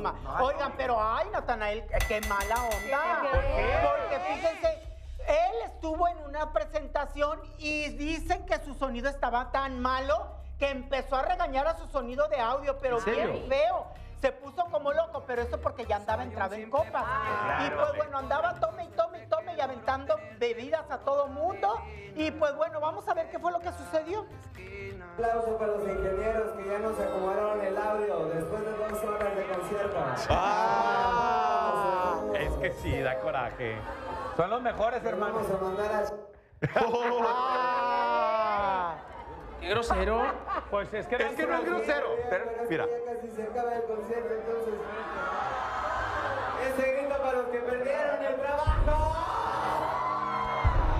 ma- Oigan, pero ay, Natanael, qué mala onda. ¿Por qué? Porque fíjense, él estuvo en una presentación y dicen que su sonido estaba tan malo que empezó a regañar a su sonido de audio, pero bien feo. Se puso como loco, pero eso porque ya andaba entrado en copas. Y pues bueno, andaba tome y tome y tome y aventando bebidas a todo mundo. Y pues bueno, vamos a ver qué fue lo que sucedió. aplauso para los ingenieros Ah, es que sí, da coraje. Son los mejores, hermanos. Vamos a mandar a... Ah. Qué grosero. Pues es que, Es que no es grosero. Pero Pero, es que mira. ya casi se acaba el concierto, entonces... Ese grito para los que perdieron el trabajo.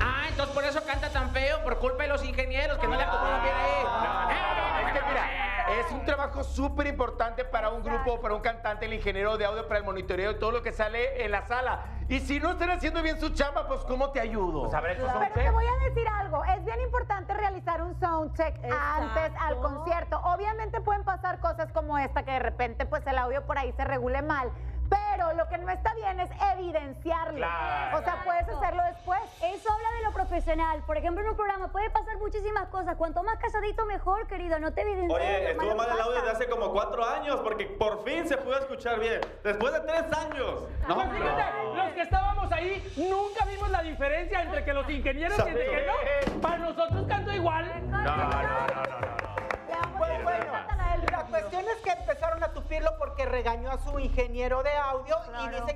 Ah, entonces por eso canta tan feo, por culpa de los ingenieros que no le un trabajo súper importante para un grupo, para un cantante, el ingeniero de audio, para el monitoreo y todo lo que sale en la sala. Y si no están haciendo bien su chamba, pues ¿cómo te ayudo? Pues a ver, son Pero te voy a decir algo, es bien importante realizar un soundcheck antes al concierto. Obviamente pueden pasar cosas como esta, que de repente pues el audio por ahí se regule mal, pero lo que no está bien profesional. Por ejemplo, en un programa puede pasar muchísimas cosas. Cuanto más casadito, mejor, querido. No te evidencies. Oye, estuvo mal el audio desde hace como cuatro años, porque por fin se pudo escuchar bien. Después de tres años. No, pues fíjate, los que estábamos ahí nunca vimos la diferencia entre que los ingenieros y entre que no. Para nosotros canto igual. No, no, no, no, no. Pues bueno, la cuestión es que empezaron a tupirlo porque regañó a su ingeniero de audio y dicen que